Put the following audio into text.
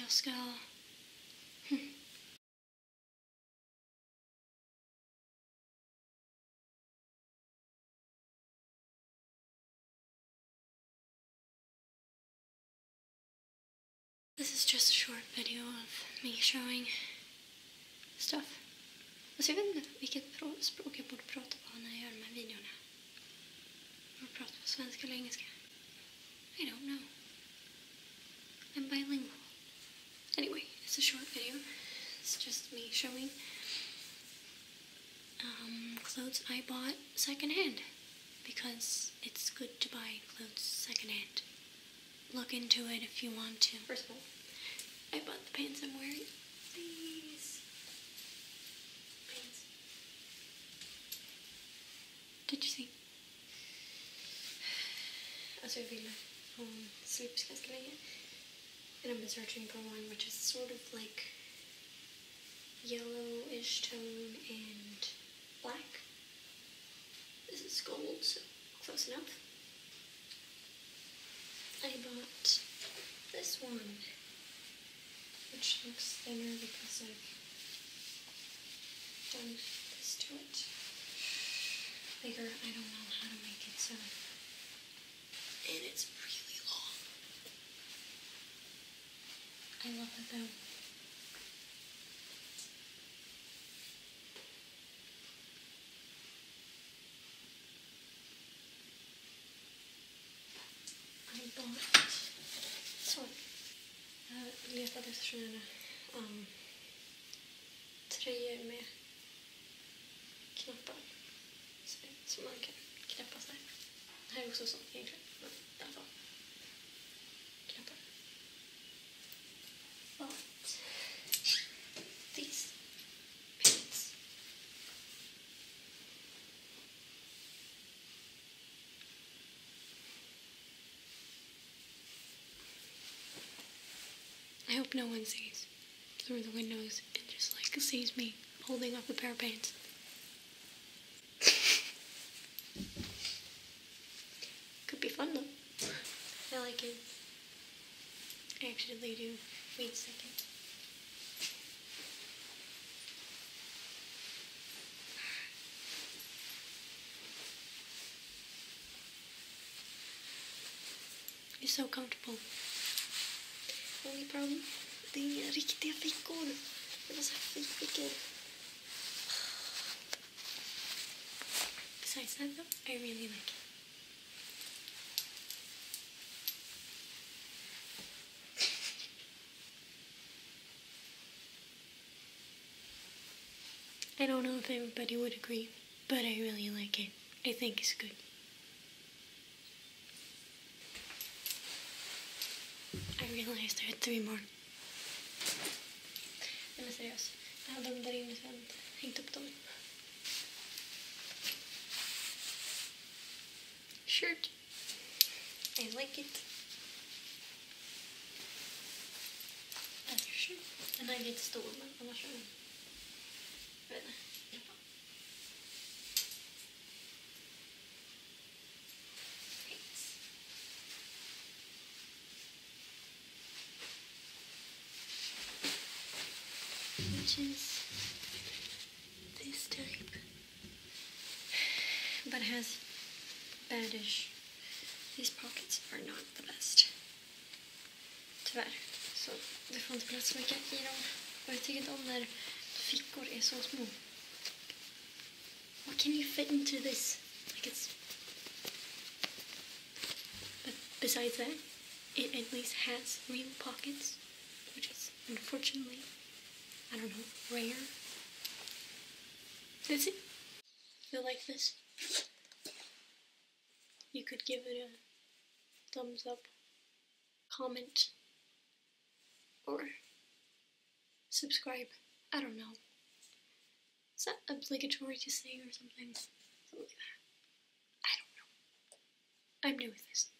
jag ska... Hm. This is just a short video of me showing stuff. Alltså jag vet inte vilket språk jag borde prata på när jag gör de här videorna. Jag borde prata på svenska eller engelska. I don't know. I'm bilingual. Anyway, it's a short video. It's just me showing um, clothes I bought secondhand because it's good to buy clothes secondhand. Look into it if you want to. First of all, I bought the pants I'm wearing. These pants. Did you see? Alltså jag ville ha en slips ganska länge. And I've been searching for one which is sort of like yellowish tone and black. This is gold, so close enough. I bought this one, which looks thinner because I've done this to it. Bigger, I don't know how to make it so. And it's I love it though. I bought sorry, Jag letade efter sådana um, tröjor med knappar som man kan knäppa så här. Det här är också sånt egentligen, men i alla fall. I hope no one sees through the windows and just like sees me holding up a pair of pants. Could be fun though. I like it. I actually do. Wait a second. It's so comfortable. Only problem, det är riktiga fickor. Det var så här fejkfickor. Besides that though, I really like it. I don't know if everybody would agree, but I really like it. I think it's good. Realized there are three more. Men seriöst, jag hade dem där inne sen. Hängt upp dem. Shirt. I like it. That's your shirt. Den är lite stor men annars är den... Jag vet inte. Which is this type, but has baddish. These pockets are not the best. Tyvärr. Så det får inte plats mycket i dem. Och jag tycker inte om när fickor är så små. What can you fit into this? Like it's... But besides that, it at least has real pockets, which is unfortunately I don't know, rare. Does it feel like this? You could give it a thumbs up, comment, or subscribe. I don't know. Is that obligatory to say or something? Something like that. I don't know. I'm new with this.